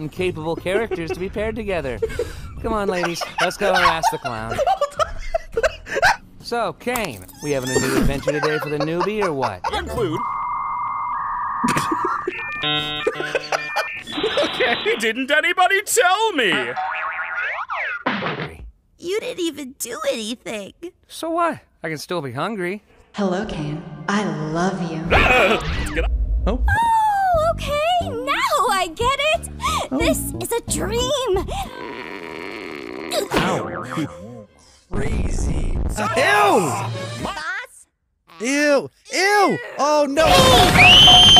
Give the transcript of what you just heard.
and capable characters to be paired together. Come on, ladies, let's go harass the clown. So, Caine, we having a new adventure today for the newbie or what? Include. okay, didn't anybody tell me? You didn't even do anything. So what? I can still be hungry. Hello, Caine. I love you. it. Oh. This is a dream. Crazy. Ew! Boss? Ew! Ew! Oh no!